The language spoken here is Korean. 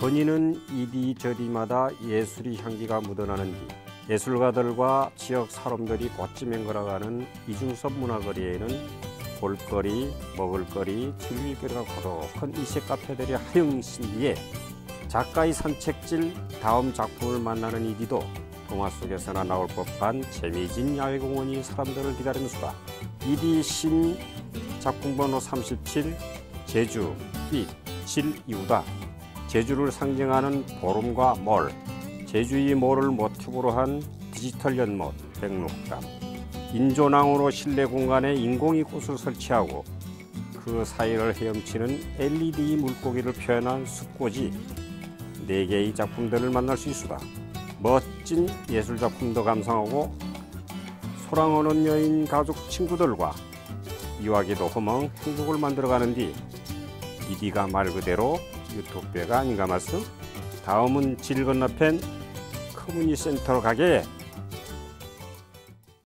거니는 이리저리마다 예술의 향기가 묻어나는 뒤 예술가들과 지역 사람들이 꽃지맹 걸어가는 이중섭 문화거리에는 볼거리, 먹을거리, 즐길거리가 고독한 이색 카페들이 하영신 뒤에 작가의 산책질 다음 작품을 만나는 이디도 동화 속에서나 나올 법한 재미진 야외공원이 사람들을 기다리는 수다. 이디 신 작품 번호 37 제주 빛질 이유다. 제주를 상징하는 보름과 몰, 제주의 몰을 모티브로 한 디지털 연못, 백록담, 인조낭으로 실내 공간에 인공이 꽃을 설치하고 그 사이를 헤엄치는 LED 물고기를 표현한 숲꽃이 네 개의 작품들을 만날 수 있수다. 멋진 예술 작품도 감상하고 소랑하는 여인 가족 친구들과 이와기도 허멍 행복을 만들어가는 뒤 이디가 말 그대로 유토피아가 아닌가 말씀? 다음은 질 건너편 커뮤니 센터로 가게